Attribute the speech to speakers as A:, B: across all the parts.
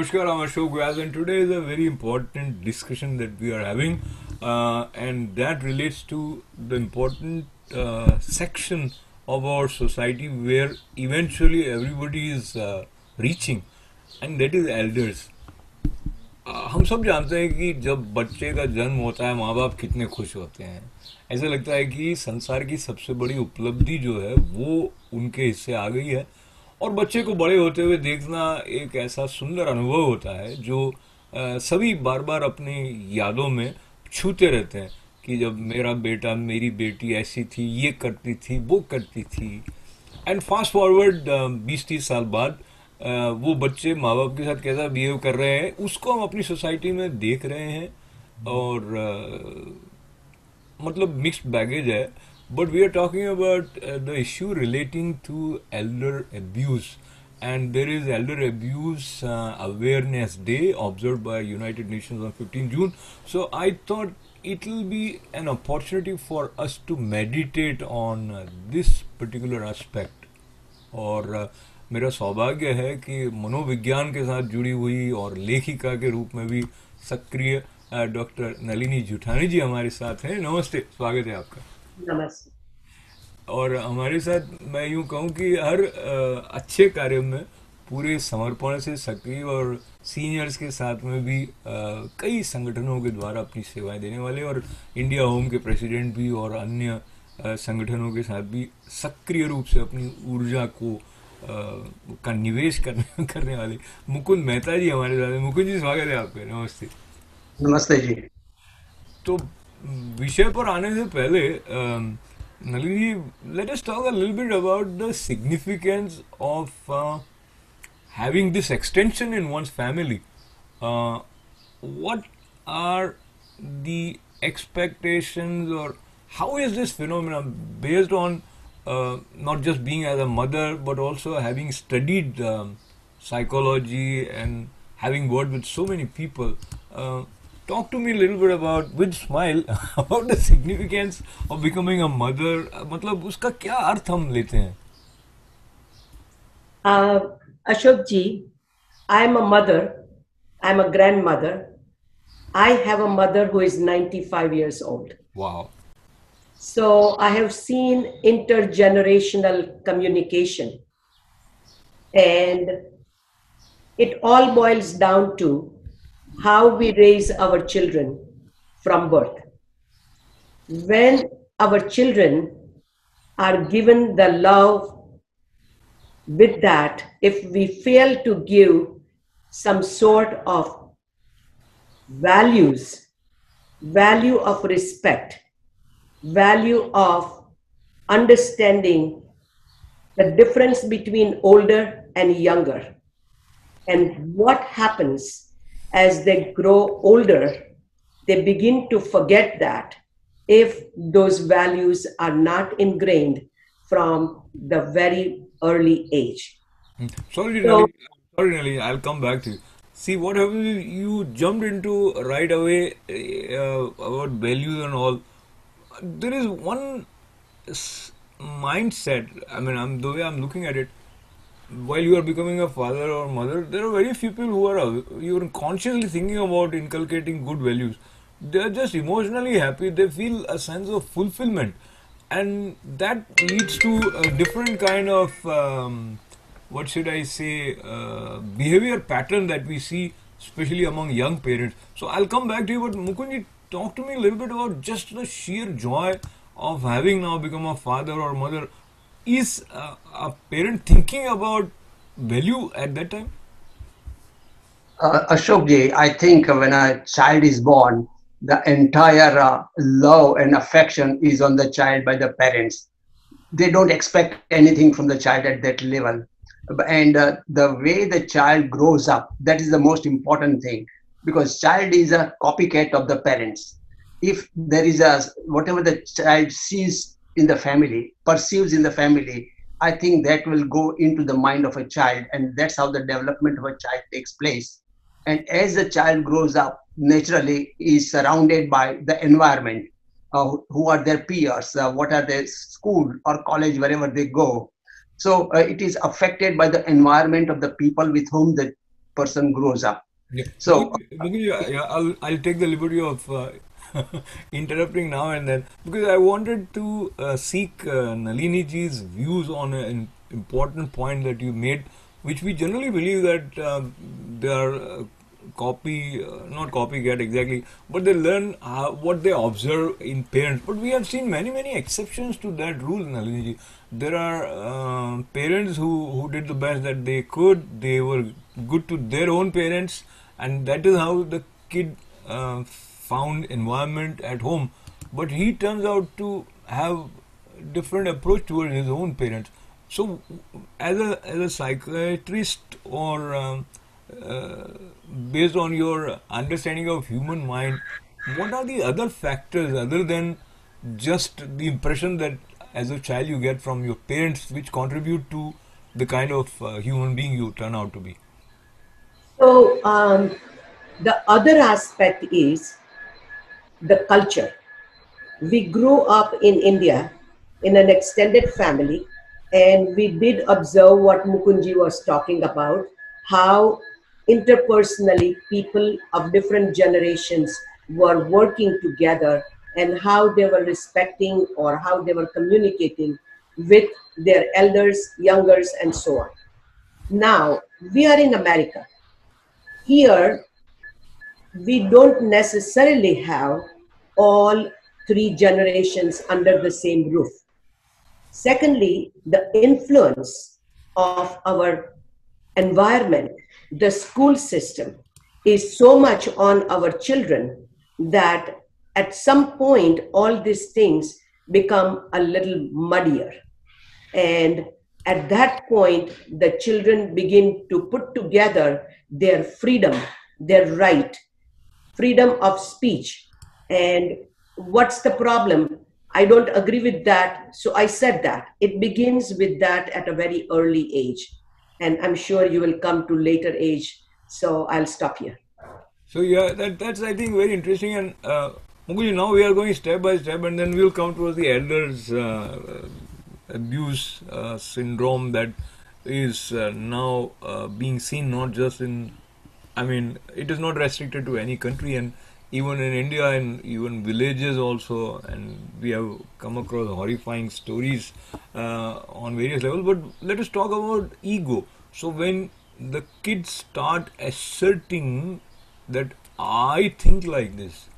A: Namaskar, I'm Ashok Vyas, and today is a very important discussion that we are having, uh, and that relates to the important uh, section of our society where eventually everybody is uh, reaching, and that is elders. Uh, हम सब जानते हैं कि जब बच्चे का जन्म होता है माँ बाप कितने खुश होते हैं ऐसा लगता है कि संसार की सबसे बड़ी उपलब्धि जो है वो उनके हिस्से आ गई है और बच्चे को बड़े होते हुए देखना एक ऐसा सुंदर अनुभव होता है जो सभी बार बार अपनी यादों में छूते रहते हैं कि जब मेरा बेटा, मेरी बेटी ऐसी थी, ये करती थी, वो करती थी। एंड फास्ट फॉरवर्ड बीस तीस साल बाद वो बच्चे माँ बाप के साथ कैसा बिहेव कर रहे हैं, उसको हम अपनी सोसाइटी में देख रहे हैं और मतलब मिक्स्ड बैगेज है। But we are talking about the issue relating to elder abuse and there is elder abuse uh, awareness day observed by united nations on 15 june so i thought it will be an opportunity for us to meditate on uh, this particular aspect और uh, मेरा सौभाग्य है कि मनोविज्ञान के साथ जुड़ी हुई और लेखिका के रूप में भी सक्रिय डॉक्टर नलिनी जुठानी जी हमारे साथ हैं नमस्ते स्वागत है आपका
B: नमस्ते।
A: और हमारे साथ मैं यूँ कहूँ कि हर अच्छे कार्य में पूरे समर्पण से सक्रिय और सीनियर्स के साथ में भी कई संगठनों के द्वारा अपनी सेवाएँ देने वाले और इंडिया होम के प्रेसिडेंट भी और अन्य संगठनों के साथ भी सक्रिय रूप से अपनी ऊर्जा को का निवेश करने करने वाले। मुकुंद मेहता जी हमारे साथ मुकुंद जी स्वागत है आपका। नमस्ते।
C: नमस्ते जी।
A: तो विषय पर आने से पहले Nalini let us talk a little bit about the significance of one's family uh, what are the expectations or how is this phenomenon based on uh, not just being as a mother but also having studied um, psychology and having worked with so many people uh, talk to me a little bit about with smile about the significance of becoming a mother Uh, मतलब उसका क्या अर्थ हम लेते हैं
B: uh, Ashok ji, I am a mother. I am a grandmother. I have a mother who is 95 years old.
A: wow
B: So I have seen intergenerational communication. And it all boils down to how we raise our children from birth. When our children are given the love with that, if we fail to give some sort of values, value of respect, value of understanding the difference between older and younger, and what happens as they grow older, they begin to forget that if those values are not ingrained from the very early age.
A: Sorry,
B: So-
A: Nelly. Sorry, Nelly. I'll come back to you. See, what have you, you jumped into right away uh, about values and all. There is one mindset. I mean, I'm, the way I'm looking at it, while you are becoming a father or mother, there are very few people who are you are consciously thinking about inculcating good values. They are just emotionally happy. They feel a sense of fulfillment, and that leads to a different kind of um, what should I say uh, behavior pattern that we see, especially among young parents. So I'll come back to you, but Mukunji, talk to me a little bit about just the sheer joy of having now become a father or mother. Is uh, a parent thinking about value at that time?
C: uh, Ashok ji, I think when a child is born, the entire uh, love and affection is on the child by the parents. They don't expect anything from the child at that level. And uh, the way the child grows up, that is the most important thing because child is a copycat of the parents. If there is a whatever the child sees in the family, perceives in the family, I think that will go into the mind of a child, and that's how the development of a child takes place. And as the child grows up, naturally is surrounded by the environment, uh, who are their peers, uh, what are their school or college, wherever they go. So uh, it is affected by the environment of the people with whom the person grows up.
A: Yeah.
C: So-
A: yeah, I'll, I'll take the liberty of uh, interrupting now and then because I wanted to uh, seek uh, Naliniji's views on an important point that you made, which we generally believe that uh, they are uh, copy, uh, not copycat exactly, but they learn uh, what they observe in parents. But we have seen many, many exceptions to that rule, Naliniji. There are uh, parents who, who did the best that they could, they were good to their own parents, and that is how the kid uh, found environment at home. But he turns out to have different approach towards his own parents. So, as a as a psychiatrist or um, uh, based on your understanding of human mind, what are the other factors other than just the impression that as a child you get from your parents, which contribute to the kind of uh, human being you turn out to be?
B: So um, the other aspect is the culture. We grew up in India in an extended family, and we did observe what Mukunji was talking about how interpersonally people of different generations were working together and how they were respecting or how they were communicating with their elders, youngers, and so on. Now, we are in America here we don't necessarily have all three generations under the same roof. Secondly the influence of our environment the school system is so much on our children that at some point all these things become a little muddier. And at that point the children begin to put together their freedom their right freedom of speech. And what's the problem? I don't agree with that. So i said that. It begins with that at a very early age. And i'm sure you will come to later age. So i'll stop here.
A: So yeah, that that's I think very interesting. And uh, now we are going step by step, and then we'll come towards the elders' uh, abuse uh, syndrome that is uh, now uh, being seen not just in. I mean, it is not restricted to any country, and even in India and even villages also, and we have come across horrifying stories uh, on various levels. But let us talk about ego. So when the kids start asserting that I think like this.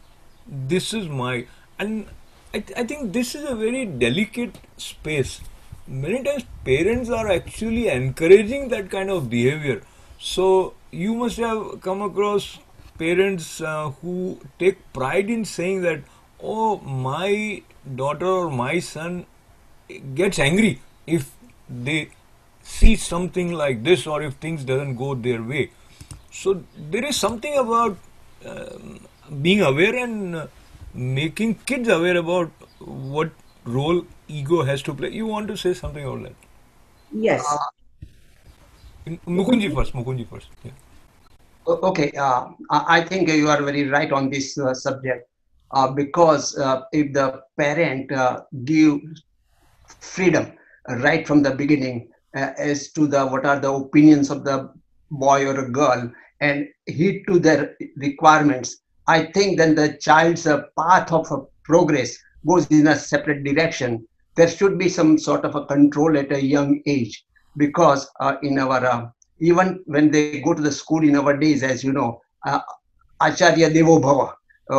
A: This is my and I, th- I think this is a very delicate space. Many times parents are actually encouraging that kind of behavior. So you must have come across parents uh, who take pride in saying that, oh, my daughter or my son gets angry if they see something like this or if things doesn't go their way. So there is something about um, being aware and uh, making kids aware about what role ego has to play. You want to say something about that?
B: Yes
A: mukunji first mukunji first yeah.
C: Okay, uh, I think you are very right on this uh, subject uh, because uh, if the parent uh, give freedom right from the beginning uh, as to the what are the opinions of the boy or a girl and heed to their requirements, I think then the child's path of progress goes in a separate direction. There should be some sort of a control at a young age because uh, in our uh, even when they go to the school in our days, as you know, uh, Acharya Devo Bhava,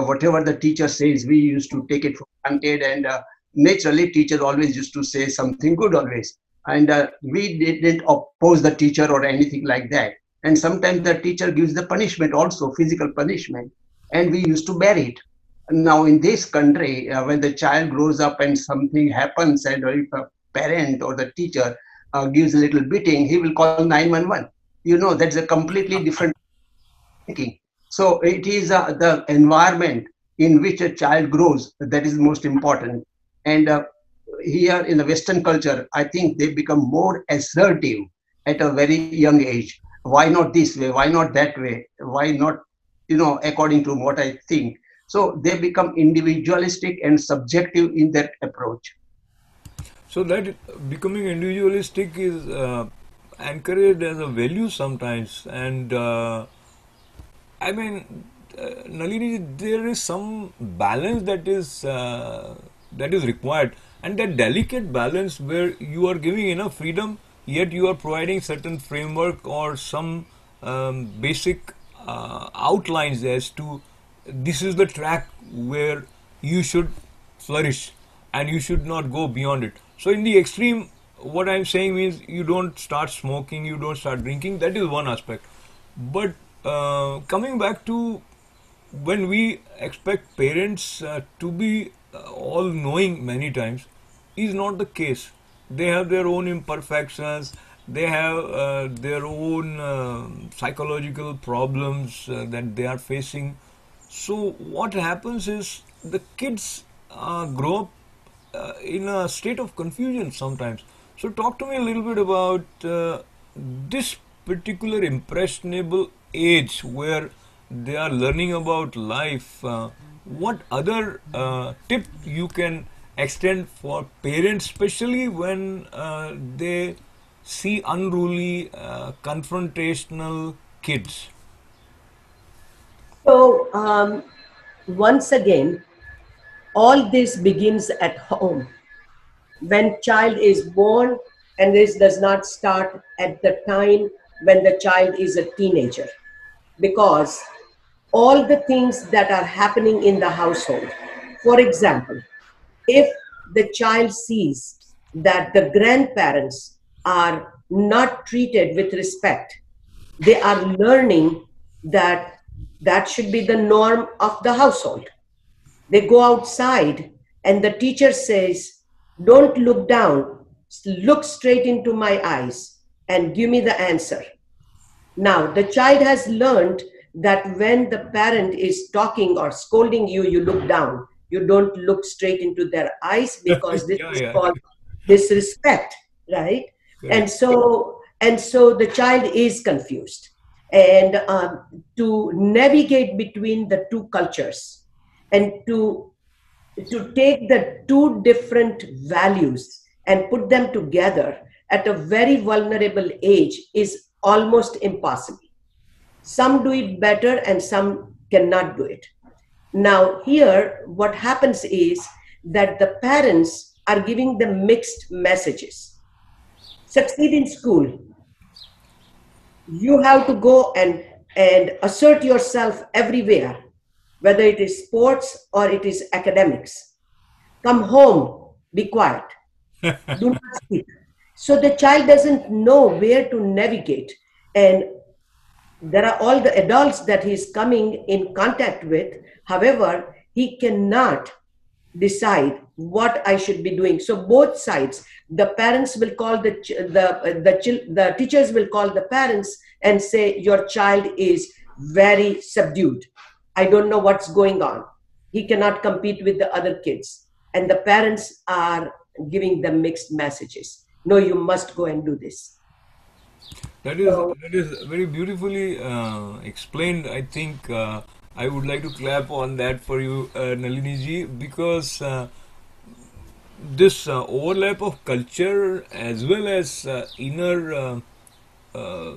C: whatever the teacher says, we used to take it for granted, and naturally, teachers always used to say something good always, and we didn't oppose the teacher or anything like that. And sometimes the teacher gives the punishment also, physical punishment, and we used to bear it. Now, in this country, uh, when the child grows up and something happens, and if a parent or the teacher uh, gives a little beating, he will call 911. You know, that's a completely different thinking. So it is uh, the environment in which a child grows that is most important. And uh, here in the Western culture, I think they become more assertive at a very young age. Why not this way? Why not that way? Why not, you know, according to what I think? So they become individualistic and subjective in their approach.
A: So that becoming individualistic is uh, encouraged as a value sometimes, and uh, I mean, uh, Nalini, there is some balance that is uh, that is required, and that delicate balance where you are giving enough freedom, yet you are providing certain framework or some um, basic uh, outlines as to this is the track where you should flourish and you should not go beyond it. So, in the extreme, what I'm saying means you don't start smoking, you don't start drinking. That is one aspect. But uh, coming back to when we expect parents uh, to be uh, all knowing many times, is not the case. They have their own imperfections. They have uh, their own uh, psychological problems uh, that they are facing. So what happens is the kids uh, grow up uh, in a state of confusion sometimes. So talk to me a little bit about uh, this particular impressionable age where they are learning about life. Uh, what other uh, tip you can extend for parents, especially when uh, they see unruly, uh, confrontational kids?
B: So, um, once again, all this begins at home. When child is born, and this does not start at the time when the child is a teenager, because all the things that are happening in the household. For example, if the child sees that the grandparents are not treated with respect, they are learning that that should be the norm of the household. They go outside and the teacher says, Don't look down, look straight into my eyes and give me the answer. Now, the child has learned that when the parent is talking or scolding you, you look down. You don't look straight into their eyes because this
A: Yeah,
B: is
A: yeah.
B: called disrespect, right?
A: Correct.
B: And so, and so the child is confused. And um, to navigate between the two cultures and to to take the two different values and put them together at a very vulnerable age is almost impossible. Some do it better and some cannot do it. Now, here, what happens is that the parents are giving them mixed messages. Succeed in school. You have to go and, and assert yourself everywhere, whether it is sports or it is academics. Come home, be quiet. Do not speak. So the child doesn't know where to navigate. And there are all the adults that he's coming in contact with. However, he cannot decide what I should be doing. So both sides, the parents will call the the the the teachers will call the parents and say your child is very subdued. I don't know what's going on. He cannot compete with the other kids, and the parents are giving them mixed messages. No, you must go and do this.
A: That is
B: So-
A: that is very beautifully uh, explained. I think uh, I would like to clap on that for you, uh, Nalini ji, because uh, this uh, overlap of culture as well as uh, inner uh,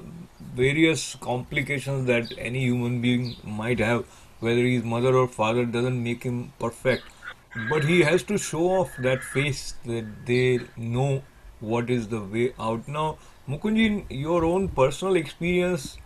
A: various complications that any human being might have, whether he's mother or father, doesn't make him perfect. But he has to show off that face that they know what is the way out. Now, Mukunji, your own personal experience,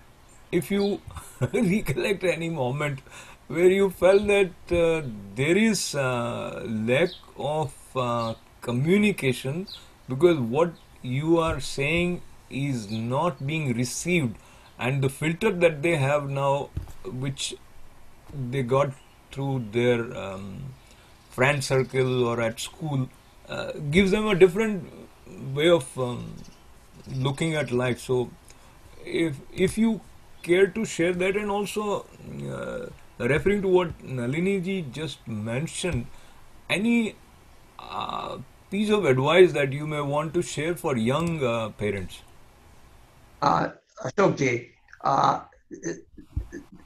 A: if you recollect any moment where you felt that uh, there is uh, lack of uh, communication because what you are saying is not being received and the filter that they have now which they got through their um, friend circle or at school uh, gives them a different way of um, looking at life. So if if you care to share that and also uh, referring to what Nalini ji just mentioned any uh, piece of advice that you may want to share for young uh, parents?
C: Uh, Ashok ji, uh,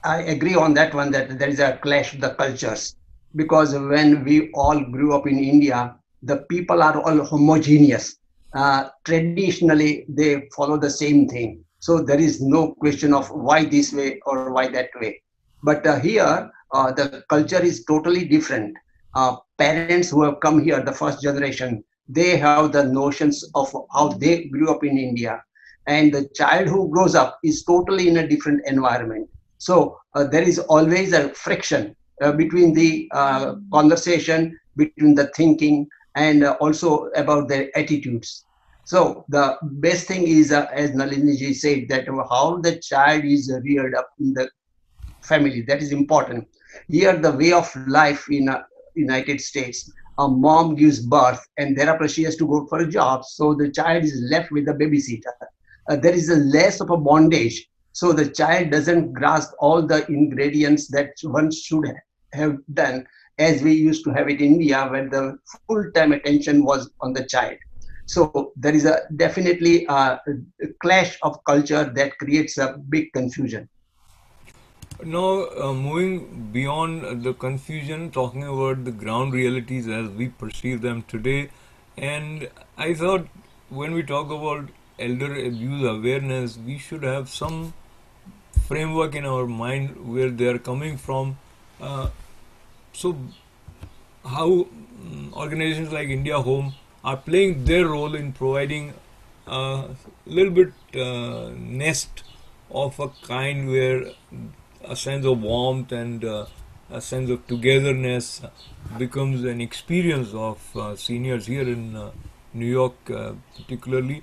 C: I agree on that one that there is a clash of the cultures because when we all grew up in India, the people are all homogeneous. uh, traditionally they follow the same thing. So there is no question of why this way or why that way. But uh, here, uh, the culture is totally different. Uh, parents who have come here, the first generation, they have the notions of how they grew up in India. And the child who grows up is totally in a different environment. So uh, there is always a friction uh, between the uh, conversation, between the thinking, and also about their attitudes. So the best thing is, as Nalini said, that how the child is reared up in the family. That is important. Here, the way of life in uh, United States, a mom gives birth, and thereafter she has to go for a job. So the child is left with a babysitter. Uh, there is a less of a bondage. So the child doesn't grasp all the ingredients that one should have done as we used to have it in India, where the full-time attention was on the child. So there is a definitely a, a clash of culture that creates a big confusion.
A: Now, uh, moving beyond the confusion, talking about the ground realities as we perceive them today, and I thought when we talk about elder abuse awareness, we should have some framework in our mind where they are coming from. Uh, so, how um, organizations like India Home are playing their role in providing a little bit uh, nest of a kind where a sense of warmth and uh, a sense of togetherness becomes an experience of uh, seniors here in uh, New York, uh, particularly.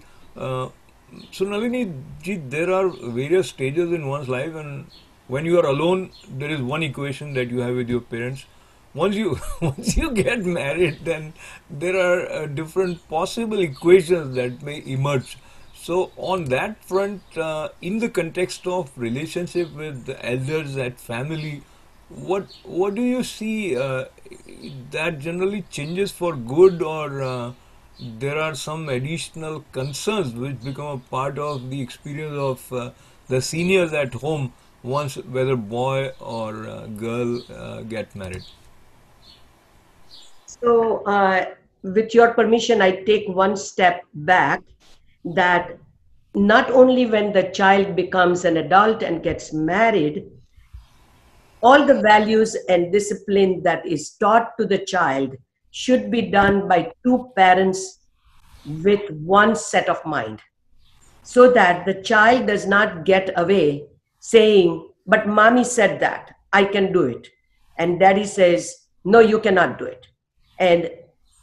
A: So, Nalini ji, there are various stages in one's life, and when you are alone, there is one equation that you have with your parents. Once you once you get married, then there are uh, different possible equations that may emerge. So on that front, uh, in the context of relationship with the elders at family, what what do you see uh, that generally changes for good, or uh, there are some additional concerns which become a part of the experience of uh, the seniors at home once whether boy or uh, girl uh, get married.
B: So, uh, with your permission, I take one step back that not only when the child becomes an adult and gets married, all the values and discipline that is taught to the child should be done by two parents with one set of mind so that the child does not get away saying, But mommy said that, I can do it. And daddy says, No, you cannot do it and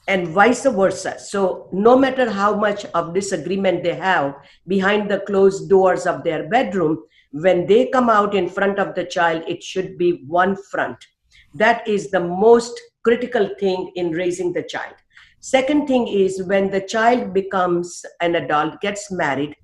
B: and vice versa so no matter how much of disagreement they have behind the closed doors of their bedroom when they come out in front of the child it should be one front that is the most critical thing in raising the child second thing is when the child becomes an adult gets married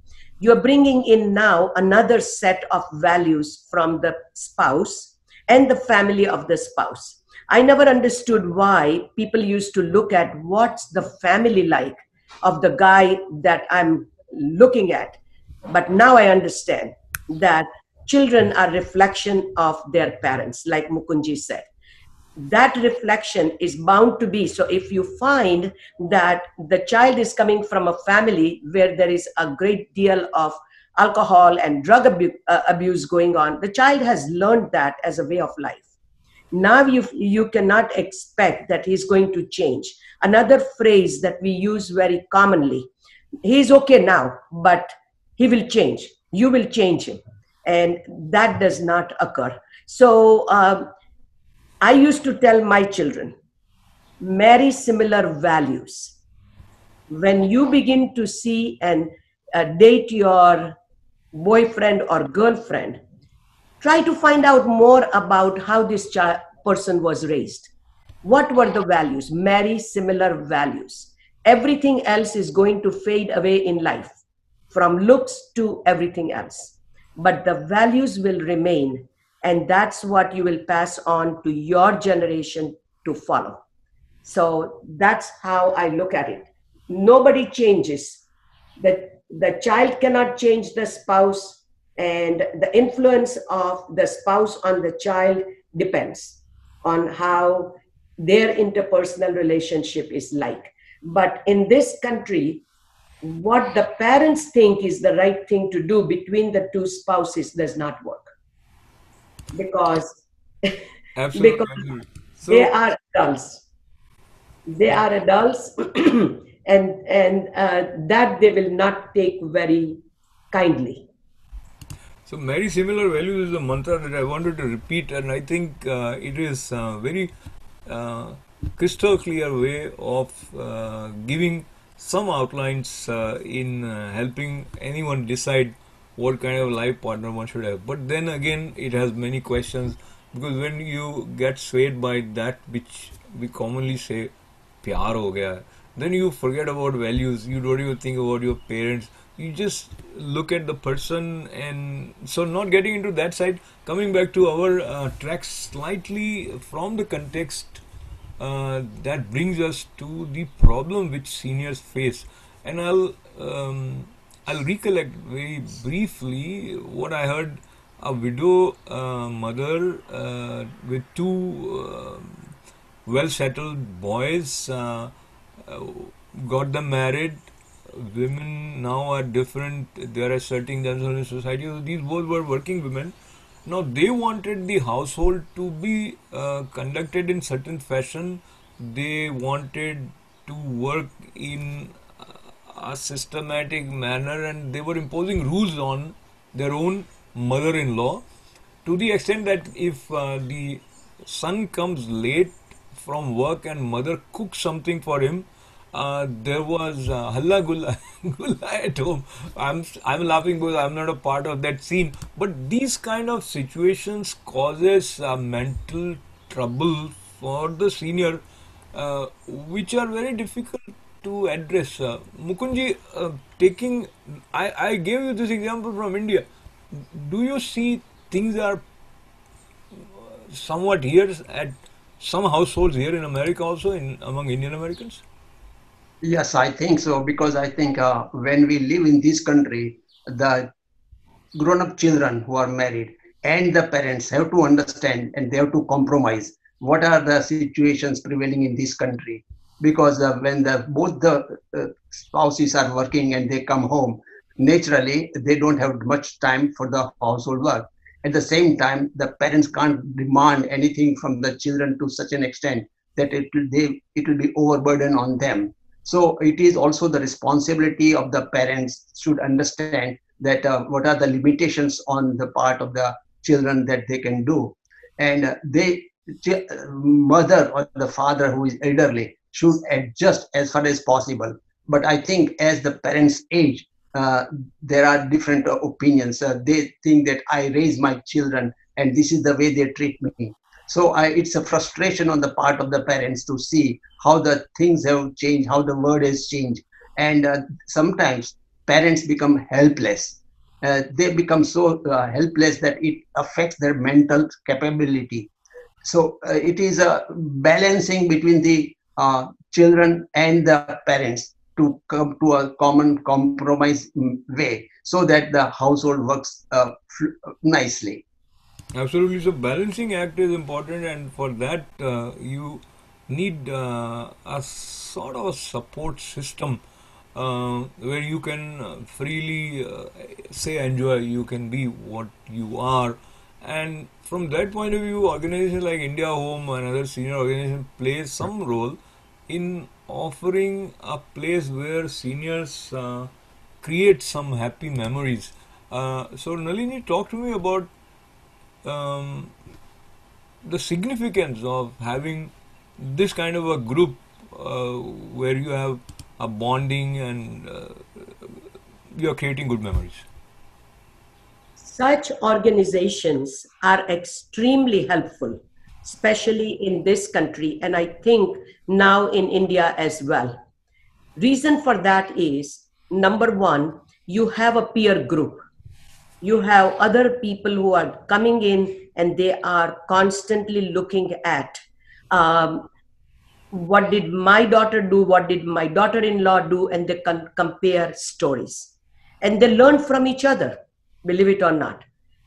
B: you're bringing in now another set of values from the spouse and the family of the spouse I never understood why people used to look at what's the family like of the guy that I'm looking at. But now I understand that children are reflection of their parents, like Mukunji said. That reflection is bound to be. So if you find that the child is coming from a family where there is a great deal of alcohol and drug abu- uh, abuse going on, the child has learned that as a way of life now you, you cannot expect that he's going to change. Another phrase that we use very commonly he's okay now, but he will change. You will change him. And that does not occur. So um, I used to tell my children marry similar values. When you begin to see and uh, date your boyfriend or girlfriend, try to find out more about how this child, person was raised. What were the values? Marry similar values. Everything else is going to fade away in life, from looks to everything else. But the values will remain, and that's what you will pass on to your generation to follow. So that's how I look at it. Nobody changes. The, the child cannot change the spouse, and the influence of the spouse on the child depends on how their interpersonal relationship is like but in this country what the parents think is the right thing to do between the two spouses does not work because
A: Absolutely.
B: because
A: absolutely.
B: they are adults they are adults and and uh, that they will not take very kindly
A: so very similar values is a mantra that I wanted to repeat, and I think uh, it is a very uh, crystal clear way of uh, giving some outlines uh, in uh, helping anyone decide what kind of life partner one should have. But then again, it has many questions because when you get swayed by that which we commonly say pyar ho gaya, then you forget about values. You don't even think about your parents. You just look at the person, and so not getting into that side. Coming back to our uh, track slightly from the context, uh, that brings us to the problem which seniors face, and I'll. Um, i'll recollect very briefly what i heard a widow uh, mother uh, with two uh, well settled boys uh, uh, got them married. Women now are different. They are asserting themselves in society. So these both were working women. Now they wanted the household to be conducted in certain fashion. They wanted to work in a systematic manner and they were imposing rules on their own mother-in-law to the extent that if uh, the son comes late from work and mother cooks something for him uh, there was uh, halla gulla, gulla at home. I'm I'm laughing because I'm not a part of that scene. But these kind of situations causes uh, mental trouble for the senior, uh, which are very difficult to address. Uh, Mukunji, uh, taking I I gave you this example from India. Do you see things are somewhat here at some households here in America also in among Indian Americans?
C: Yes, I think so because I think uh, when we live in this country, the grown-up children who are married and the parents have to understand and they have to compromise what are the situations prevailing in this country because uh, when the both the uh, spouses are working and they come home naturally they don't have much time for the household work. At the same time the parents can't demand anything from the children to such an extent that it will they it will be overburden on them. So it is also the responsibility of the parents should understand that uh, what are the limitations on the part of the children that they can do. And uh, they ch- mother or the father who is elderly should adjust as far as possible. But i think as the parents age uh, there are different uh, opinions. Uh, they think that i raise my children and this is the way they treat me. So I, it's a frustration on the part of the parents to see how the things have changed how the world has changed. And uh, sometimes parents become helpless. Uh, they become so uh, helpless that it affects their mental capability. So it is a balancing between the uh, children and the parents to come to a common compromise mm, way so that the household works uh, nicely
A: Absolutely. So balancing act is important, and for that uh, you need uh, a sort of a support system uh, where you can uh, freely uh, say enjoy. You can be what you are, and from that point of view, organizations like India Home and other senior organizations play some role in offering a place where seniors uh, create some happy memories. Uh, so Nalini, talk to me about um, the significance of having this kind of a group uh, where you have a bonding and uh, you are creating good memories.
B: Such organizations are extremely helpful, especially in this country, and I think now in India as well. Reason for that is number one, you have a peer group. You have other people who are coming in and they are constantly looking at um, what did my daughter do, what did my daughter in law do, and they can compare stories. And they learn from each other believe it or not.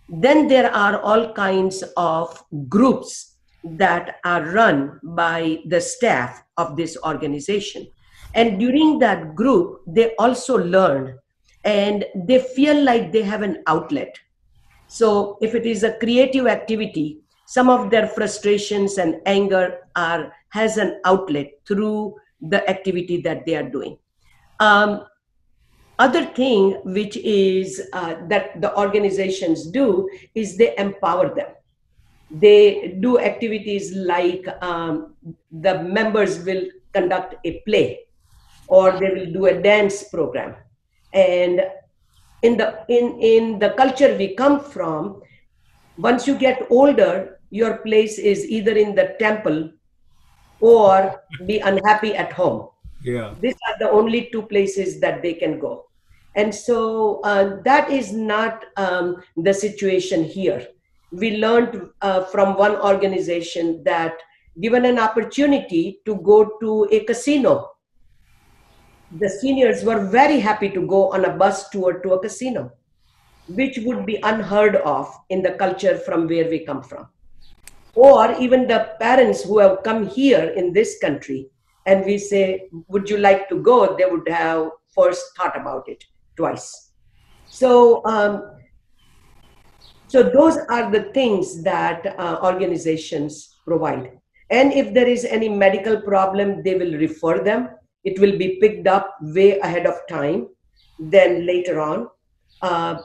B: Then there are all kinds of groups that are run by the staff of this organization. And during that group, they also learn and they feel like they have an outlet. So if it is a creative activity, some of their frustrations and anger are has an outlet through the activity that they are doing. Um, other thing which is uh, that the organizations do is they empower them. They do activities like um, the members will conduct a play or they will do a dance program. And in the in in the culture we come from once you get older your place is either in the temple or be unhappy at home.
A: Yeah.
B: these are the only two places that they can go and so uh, that is not um, the situation here. We learned uh, from one organization that given an opportunity to go to a casino. The seniors were very happy to go on a bus tour to a casino which would be unheard of in the culture from where we come from. Or even the parents who have come here in this country and we say would you like to go? They would have first thought about it twice. So um, so those are the things that uh, organizations provide. And if there is any medical problem they will refer them. It will be picked up way ahead of time then later on. Uh,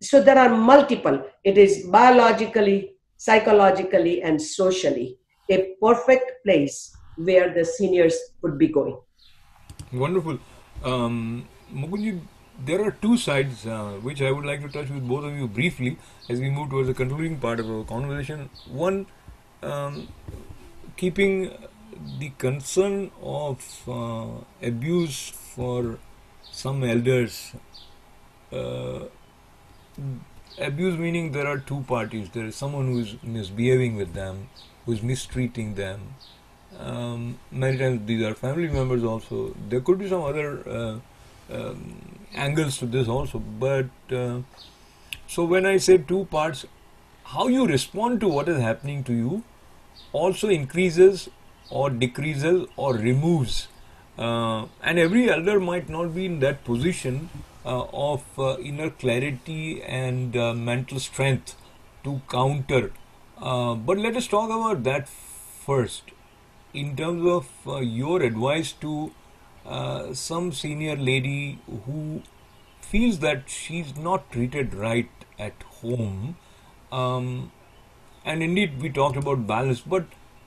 B: so there are multiple. It is biologically psychologically and socially a perfect place where the seniors would be going.
A: Wonderful. Um, there are two sides uh, which I would like to touch with both of you briefly as we move towards the concluding part of our conversation. One, um, keeping the concern of uh, abuse for some elders. Uh, abuse meaning there are two parties. There is someone who is misbehaving with them, who is mistreating them, um, many times these are family members also there could be some other uh, um, angles to this also. But uh, so when i say two parts how you respond to what is happening to you also increases or decreases or removes uh, and every elder might not be in that position uh, of uh, inner clarity and uh, mental strength to counter. Uh, but let us talk about that first. In terms of your advice to uh, some senior lady who feels that she's not treated right at home. Um, and indeed we talked about balance but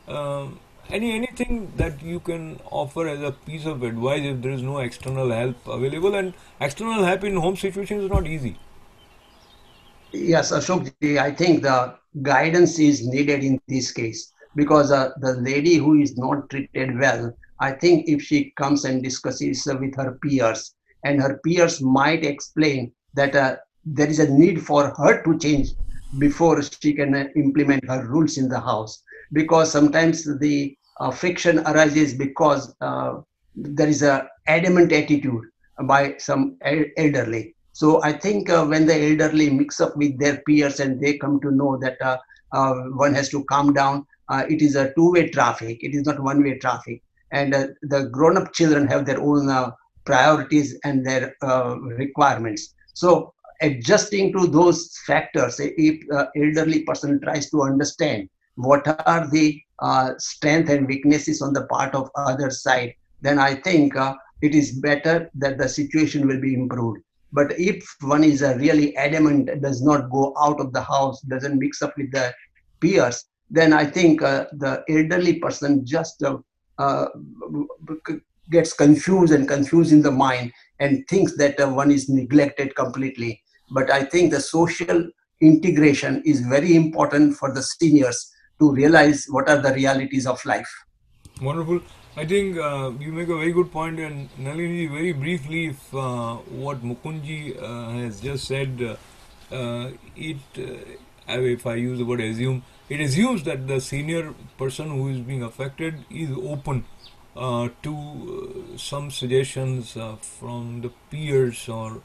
A: uh, any anything that you can offer as a piece of advice if there is no external help available? And external help in home situations is not easy.
C: Yes, Ashok, ji, I think the guidance is needed in this case because uh, the lady who is not treated well, I think if she comes and discusses with her peers, and her peers might explain that uh, there is a need for her to change before she can uh, implement her rules in the house. Because sometimes the uh, friction arises because uh, there is a adamant attitude by some elderly. So I think uh, when the elderly mix up with their peers and they come to know that uh, one has to calm down, it is a two-way traffic. It is not one-way traffic. And uh, the grown-up children have their own uh, priorities and their uh, requirements. So adjusting to those factors, if uh, elderly person tries to understand what are the uh, strength and weaknesses on the part of other side, then I think uh, it is better that the situation will be improved. But if one is really adamant, does not go out of the house, doesn't mix up with the peers, then I think the elderly person just uh, gets confused and confused in the mind and thinks that uh, one is neglected completely. But I think the social integration is very important for the seniors to realize what are the realities of life.
A: Wonderful. I think uh, you make a very good point, and Nalini, very briefly, if uh, what Mukunji uh, has just said, uh, it, uh, if I use the word assume, it assumes that the senior person who is being affected is open uh, to uh, some suggestions uh, from the peers or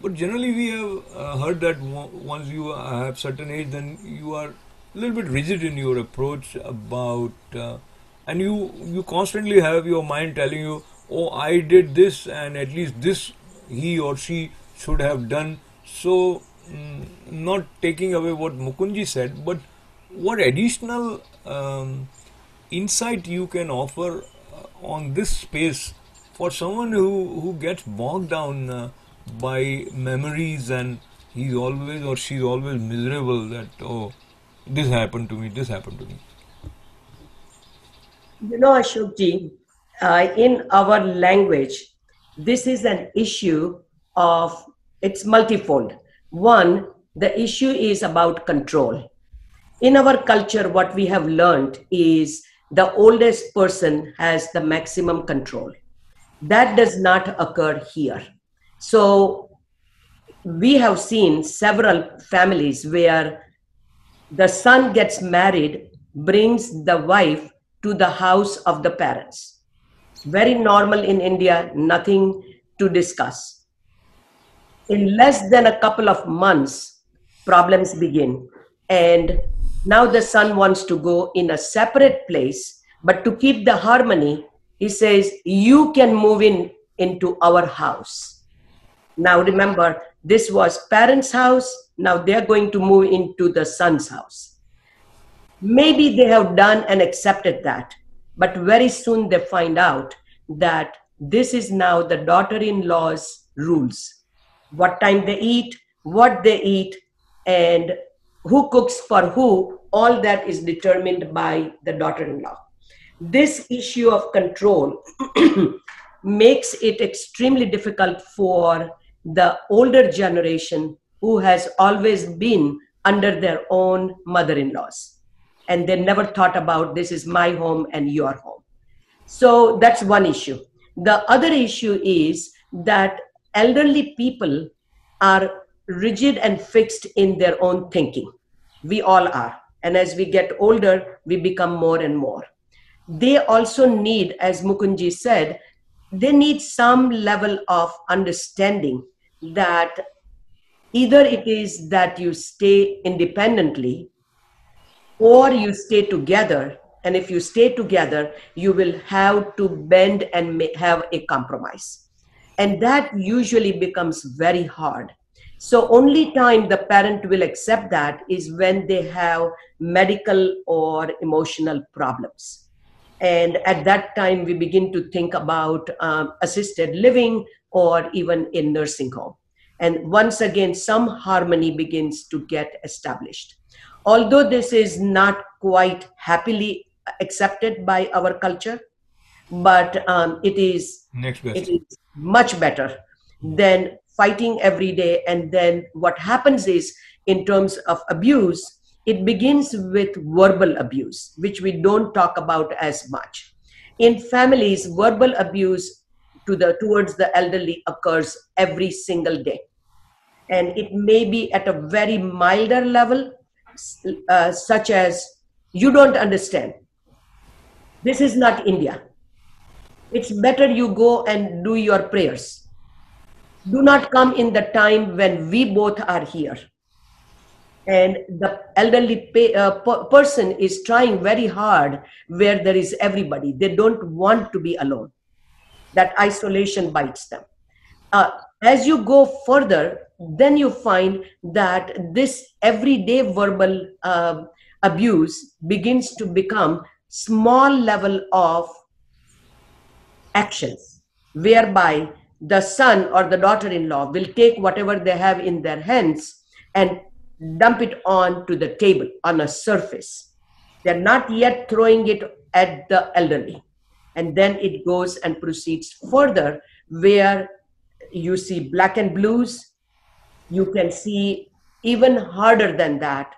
A: but generally we have uh, heard that once you have certain age then you are a little bit rigid in your approach about uh, and you you constantly have your mind telling you oh, I did this, and at least this he or she should have done. So, not taking away what Mukunji said, but what additional um, insight you can offer uh, on this space for someone who, who gets bogged down uh, by memories and he's always or she's always miserable that, oh, this happened to me, this happened to me.
B: You know, Ashokji, uh, in our language, this is an issue of, it's multifold. One, the issue is about control. In our culture, what we have learned is the oldest person has the maximum control. That does not occur here. So we have seen several families where the son gets married, brings the wife to the house of the parents. Very normal in India, nothing to discuss. In less than a couple of months, problems begin. And now the son wants to go in a separate place, but to keep the harmony, he says, You can move in into our house. Now remember, this was parents' house. Now they're going to move into the son's house. Maybe they have done and accepted that, but very soon they find out that this is now the daughter in law's rules what time they eat, what they eat, and who cooks for who, all that is determined by the daughter in law. This issue of control makes it extremely difficult for the older generation who has always been under their own mother in laws. And they never thought about this is my home and your home. So that's one issue. The other issue is that elderly people are rigid and fixed in their own thinking. We all are. And as we get older, we become more and more. They also need, as Mukunji said, they need some level of understanding that either it is that you stay independently or you stay together and if you stay together you will have to bend and have a compromise and that usually becomes very hard. So only time the parent will accept that is when they have medical or emotional problems. And at that time we begin to think about um, assisted living or even in nursing home. And once again some harmony begins to get established. Although this is not quite happily accepted by our culture but um, it is it is much better than fighting every day. And then what happens is in terms of abuse it begins with verbal abuse which we don't talk about as much. In families verbal abuse to the towards the elderly occurs every single day. And it may be at a very milder level uh, such as you don't understand. This is not india it's better you go and do your prayers. Do not come in the time when we both are here. And the elderly pay, uh, person is trying very hard where there is everybody. They don't want to be alone. That isolation bites them. Uh, as you go further, then you find that this everyday verbal uh, abuse begins to become small level of actions whereby the son or the daughter-in-law will take whatever they have in their hands and dump it on to the table on a surface. They're not yet throwing it at the elderly. And then it goes and proceeds further where you see black and blues. You can see even harder than that.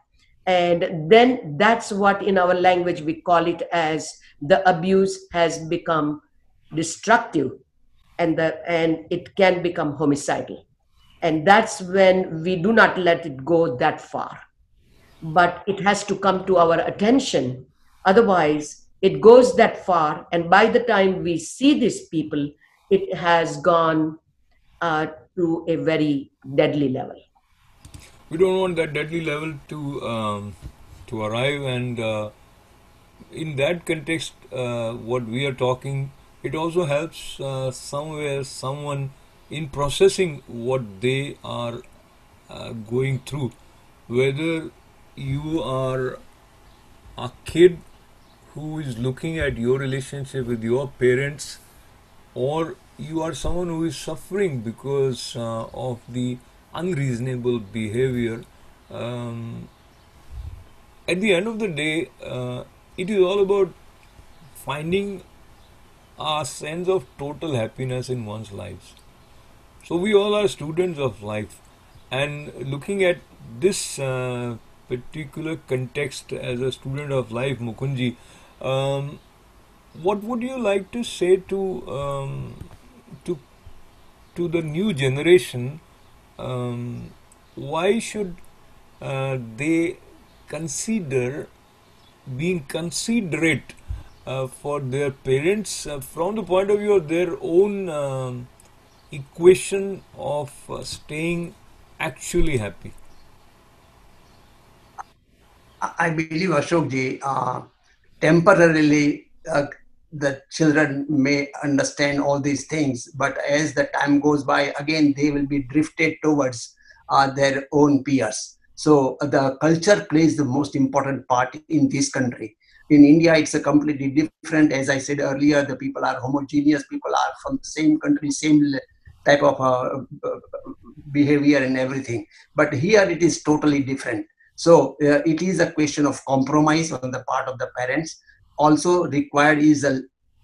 B: And then that's what in our language we call it as the abuse has become destructive and the and it can become homicidal. And that's when we do not let it go that far. But it has to come to our attention. Otherwise it goes that far. And by the time we see these people it has gone uh, to a very deadly level.
A: We don't want that deadly level to um, to arrive. And uh, in that context uh, what we are talking it also helps uh, somewhere someone in processing what they are uh, going through. Whether you are a kid who is looking at your relationship with your parents or you are someone who is suffering because uh, of the unreasonable behavior um, at the end of the day uh, it is all about finding a sense of total happiness in one's lives so we all are students of life and looking at this uh, particular context as a student of life mukunji um, what would you like to say to um, to to the new generation? Um, why should uh, they consider being considerate for their parents uh, from the point of view of their own um, equation of uh, staying actually happy?
C: I believe Ashokji, uh, temporarily uh, the children may understand all these things, but as the time goes by, again, they will be drifted towards uh, their own peers. So uh, the culture plays the most important part in this country. In India, it's a completely different. As I said earlier, the people are homogeneous. People are from the same country, same type of uh, uh, behavior and everything. But here, it is totally different. So uh, it is a question of compromise on the part of the parents also required is a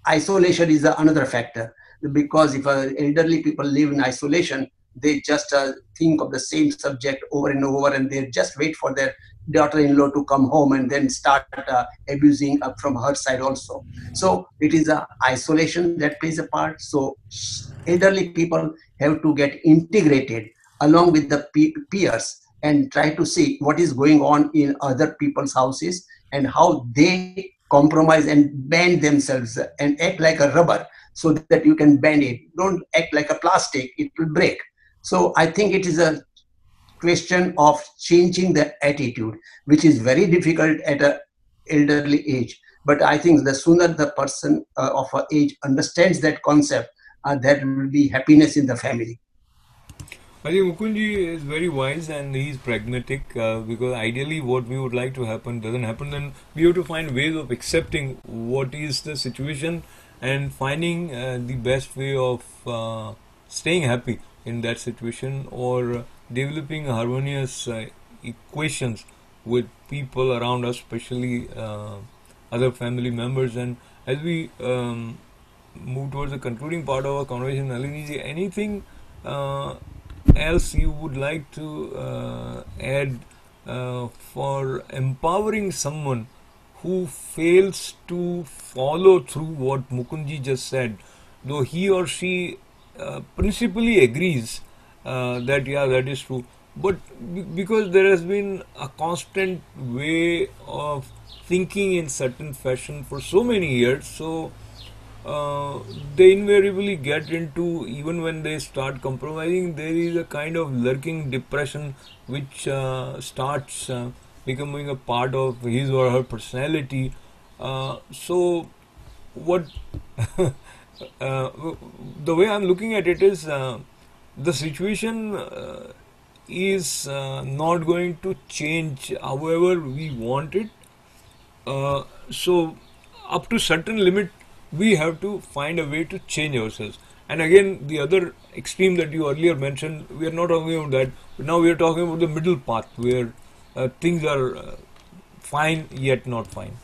C: isolation is another factor because if uh, elderly people live in isolation they just uh, think of the same subject over and over and they just wait for their daughter-in-law to come home and then start uh, abusing from her side also so it is a isolation that plays a part so elderly people have to get integrated along with the peers and try to see what is going on in other people's houses and how they compromise and bend themselves and act like a rubber so that you can bend it. Don't act like a plastic, it will break. So I think it is a question of changing the attitude, which is very difficult at an elderly age. But I think the sooner the person uh, of a age understands that concept, uh, there will be happiness in the family.
A: I think Mukunji is very wise and he's pragmatic uh, because ideally what we would like to happen doesn't happen. Then we have to find ways of accepting what is the situation and finding uh, the best way of uh, staying happy in that situation or developing harmonious uh, equations with people around us, especially uh, other family members. And as we um, move towards the concluding part of our conversation, Nalini, anything uh, else you would like to uh, add uh, for empowering someone who fails to follow through what Mukunji just said, though he or she uh, principally agrees uh, that yeah that is true, but because there has been a constant way of thinking in certain fashion for so many years, so uh, they invariably get into even when they start compromising there is a kind of lurking depression which uh, starts uh, becoming a part of his or her personality. Uh, so what uh, the way i'm looking at it is the situation is not going to change however we want it so up to certain limit we have to find a way to change ourselves. And again, the other extreme that you earlier mentioned, we are not talking about that. But now we are talking about the middle path where uh, things are uh, fine yet not fine.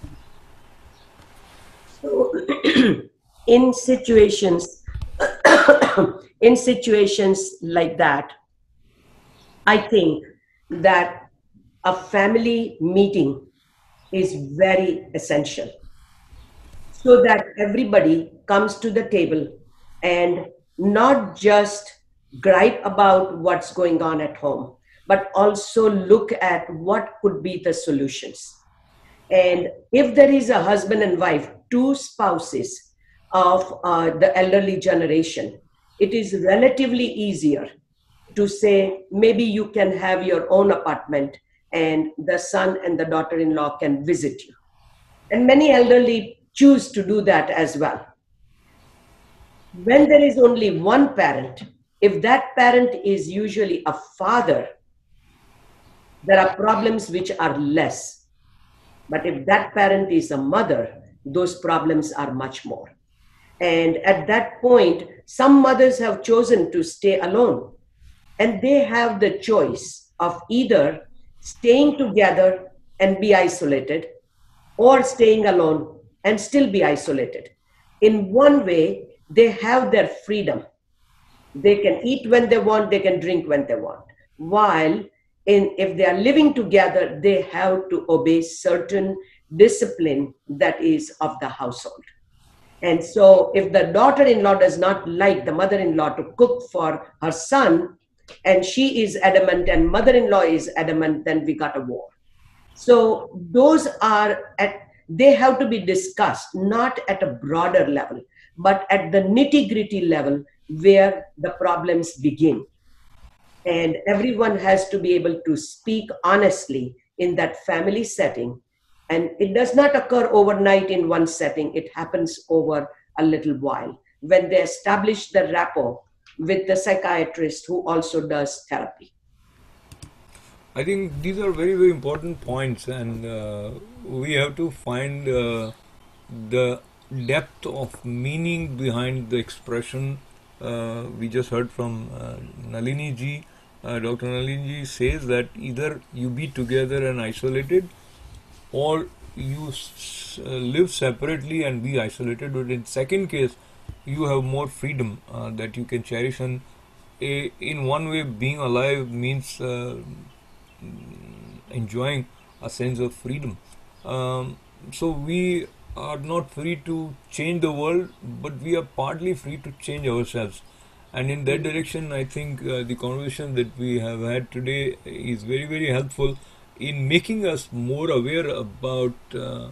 B: So, in situations, in situations like that, I think that a family meeting is very essential so that everybody comes to the table and not just gripe about what's going on at home, but also look at what could be the solutions. And if there is a husband and wife, two spouses of uh, the elderly generation, it is relatively easier to say maybe you can have your own apartment and the son and the daughter in law can visit you. And many elderly choose to do that as well. when there is only one parent, if that parent is usually a father, there are problems which are less. But if that parent is a mother, those problems are much more. And at that point, some mothers have chosen to stay alone. And they have the choice of either staying together and be isolated or staying alone and still be isolated. In one way, they have their freedom. They can eat when they want, they can drink when they want. While in, if they are living together, they have to obey certain discipline that is of the household. And so, if the daughter in law does not like the mother in law to cook for her son, and she is adamant, and mother in law is adamant, then we got a war. So, those are at they have to be discussed not at a broader level, but at the nitty gritty level where the problems begin. And everyone has to be able to speak honestly in that family setting and it does not occur overnight in one setting, it happens over a little while when they establish the rapport with the psychiatrist who also does therapy.
A: I think these are very, very important points, and uh, we have to find uh, the depth of meaning behind the expression. Uh, we just heard from uh, Nalini ji. Uh, Dr. Nalini ji says that either you be together and isolated, or you uh, live separately and be isolated but in second case you have more freedom uh, that you can cherish. And a, in one way being alive means uh, enjoying a sense of freedom. Um, so we are not free to change the world but we are partly free to change ourselves. And in that direction i think uh, the conversation that we have had today is very very helpful in making us more aware about uh,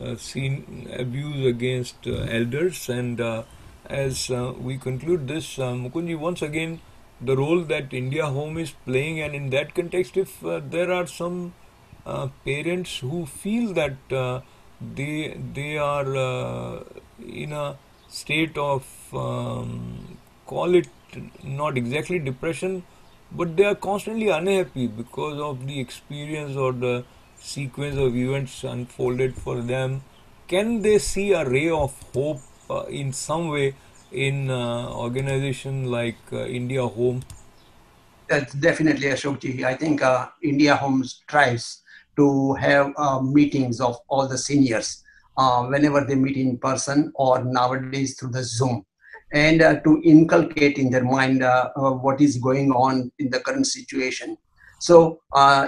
A: uh, seen abuse against uh, elders. And uh, as uh, we conclude this uh, Mukunji once again the role that India Home is playing and in that context if there are some parents who feel that they they are in a state of um, call it not exactly depression but they are constantly unhappy because of the experience or the sequence of events unfolded for them. Can they see a ray of hope uh, in some way in uh, organization like uh, india home?
C: That's definitely ashokji. I think uh, india home strives to have uh, meetings of all the seniors uh, whenever they meet in person or nowadays through the zoom and uh, to inculcate in their mind uh, uh, what is going on in the current situation. So,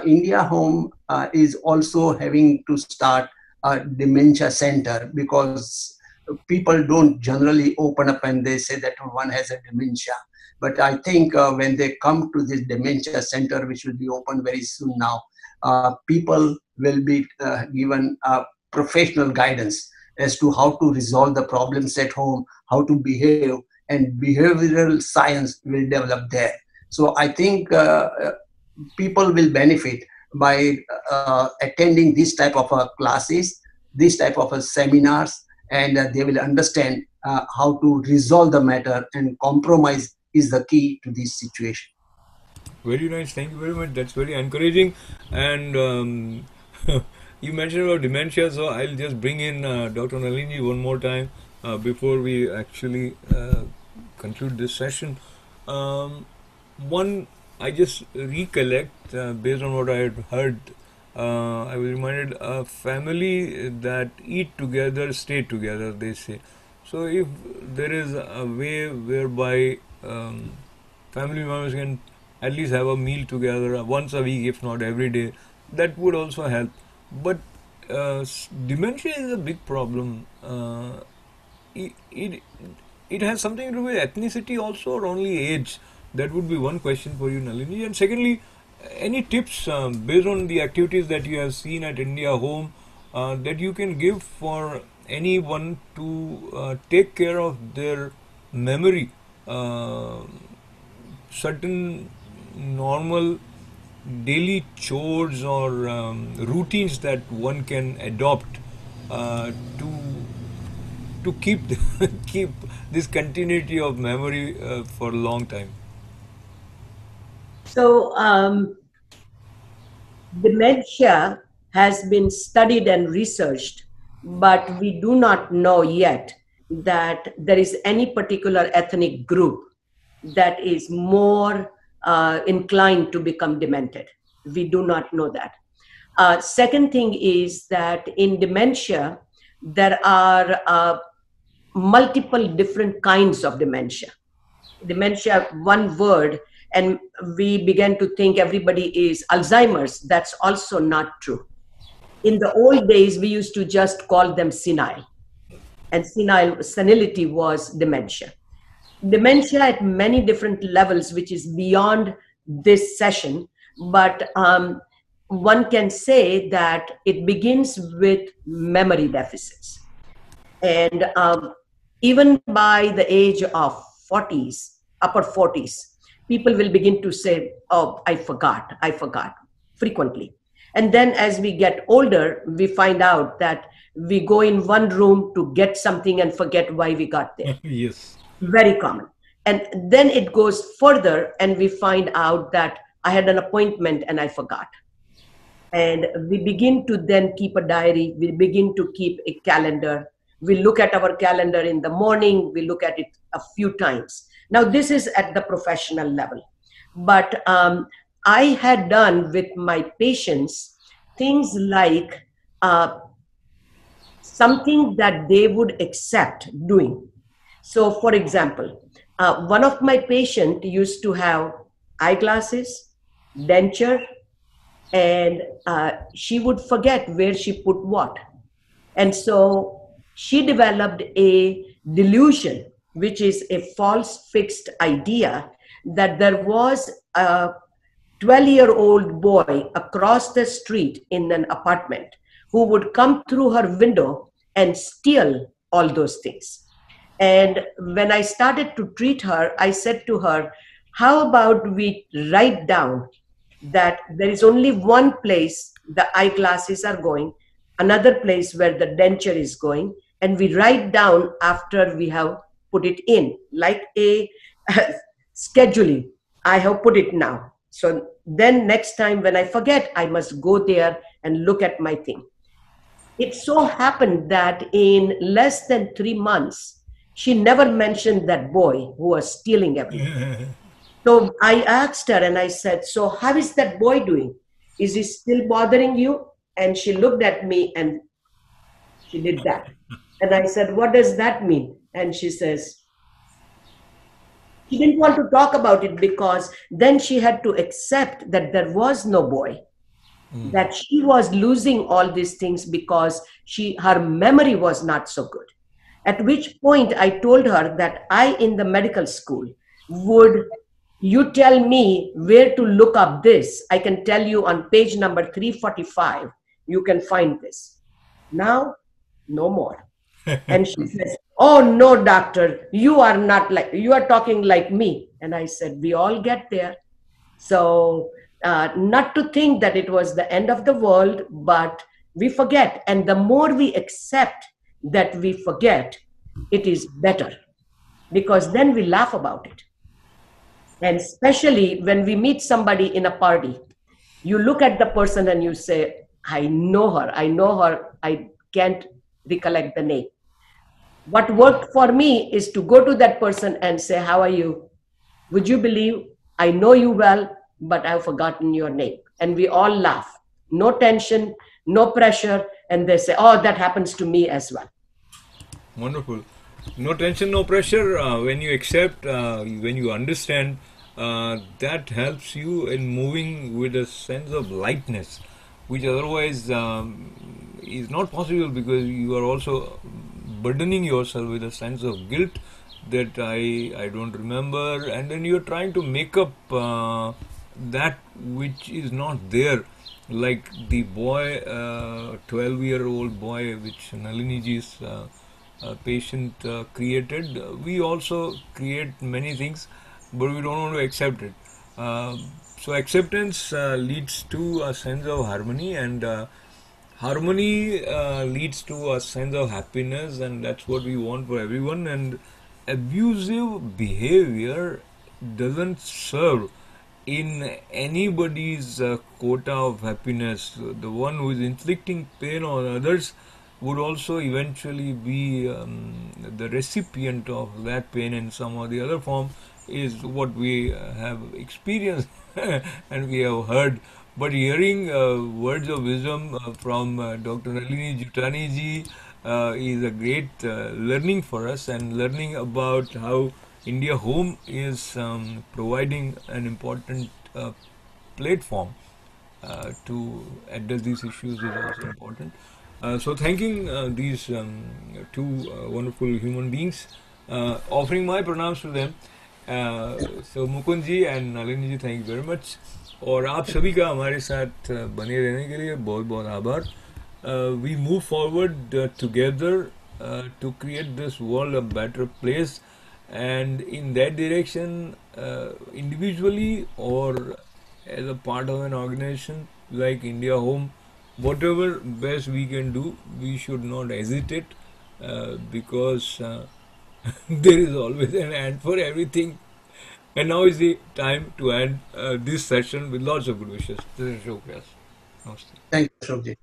C: India Home is also having to start a dementia center because people don't generally open up and they say that one has a dementia. But I think uh, when they come to this dementia center, which will be open very soon now, uh, people will be uh, given professional guidance as to how to resolve the problems at home, how to behave, and behavioral science will develop there. So I think uh, people will benefit by uh, attending this type of uh, classes, this type of uh, seminars, and uh, they will understand uh, how to resolve the matter and compromise is the key to this situation.
A: Very nice. Thank you very much. That's very encouraging. And um, you mentioned about dementia, so I'll just bring in Dr. Nalini one more time uh, before we actually uh, conclude this session. Um, one, I just recollect uh, based on what I had heard. Uh, I was reminded a family that eat together, stay together. They say. So if there is a way whereby um, family members can at least have a meal together once a week, if not every day, that would also help. But uh, dementia is a big problem. Uh, it, it, it has something to do with ethnicity also or only age? That would be one question for you, Nalini. And secondly, any tips um, based on the activities that you have seen at India Home uh, that you can give for anyone to uh, take care of their memory? Uh, certain normal daily chores or um, routines that one can adopt uh, to to keep keep this continuity of memory uh, for a long time?
B: So, um, dementia has been studied and researched, but we do not know yet that there is any particular ethnic group that is more uh, inclined to become demented. We do not know that. Uh, second thing is that in dementia, there are uh, multiple different kinds of dementia. Dementia, one word, and we began to think everybody is Alzheimer's. That's also not true. In the old days, we used to just call them senile, and senile senility was dementia. Dementia at many different levels, which is beyond this session, but um, one can say that it begins with memory deficits. And um, even by the age of 40s, upper 40s, people will begin to say, Oh, I forgot, I forgot, frequently. And then as we get older, we find out that we go in one room to get something and forget why we got there.
A: yes.
B: Very common. And then it goes further, and we find out that I had an appointment and I forgot. And we begin to then keep a diary. We begin to keep a calendar. We look at our calendar in the morning. We look at it a few times. Now this is at the professional level. But um, i had done with my patients things like uh, something that they would accept doing so for example uh, one of my patients used to have eyeglasses denture and uh, she would forget where she put what. And so she developed a delusion, which is a false fixed idea that there was a 12 year old boy across the street in an apartment who would come through her window and steal all those things. And when I started to treat her, I said to her, How about we write down that there is only one place the eyeglasses are going, another place where the denture is going, and we write down after we have put it in, like a scheduling. I have put it now. So then next time when I forget, I must go there and look at my thing. It so happened that in less than three months, she never mentioned that boy who was stealing everything. So I asked her and I said, So how is that boy doing? Is he still bothering you? And she looked at me and she did that. And I said, What does that mean? And she says, She didn't want to talk about it because then she had to accept that there was no boy. Mm. That she was losing all these things because she her memory was not so good. At which point I told her that I in the medical school would you tell me where to look up this. I can tell you on page number 345, you can find this. Now, no more. and she says, Oh, no, doctor, you are not like, you are talking like me. And I said, We all get there. So, uh, not to think that it was the end of the world, but we forget. And the more we accept that we forget, it is better because then we laugh about it and especially when we meet somebody in a party, you look at the person and you say, I know her, I know her, I can't recollect the name. What worked for me is to go to that person and say, How are you? Would you believe I know you well, but I've forgotten your name? And we all laugh. No tension, no pressure. And they say, Oh, that happens to me as well.
A: Wonderful. No tension, no pressure. Uh, when you accept, uh, when you understand, uh, that helps you in moving with a sense of lightness, which otherwise um, is not possible because you are also burdening yourself with a sense of guilt that I I don't remember, and then you're trying to make up uh, that which is not there. Like the boy, uh, 12 year old boy, which Naliniji's uh, patient uh, created, we also create many things but we don't want to accept it. So acceptance leads to a sense of harmony and harmony uh, leads to a sense of happiness, and that's what we want for everyone. And abusive behavior doesn't serve in anybody's uh, quota of happiness. The one who is inflicting pain on others would also eventually be um, the recipient of that pain in some or the other form is what we have experienced and we have heard. But hearing uh, words of wisdom uh, from uh, Dr. Nalini Juthani ji uh, is a great uh, learning for us and learning about how India Home is um, providing an important uh, platform uh, to address these issues is also important. Uh, so, thanking uh, these um, two uh, wonderful human beings, uh, offering my pranams to them. Uh, so, Mukund ji and Nalini ji, thank you very much. और आप सभी का हमारे साथ uh, बने रहने के लिए बहुत बहुत आभार we move forward together to create this world a better place and in that direction uh, individually or as a part of an organization like india home whatever best we can do we should not hesitate uh, because uh, there is always an end for everything. And now is the time to end uh, this session with lots of good wishes. This is Ashok
C: Thank you, Ashok ji.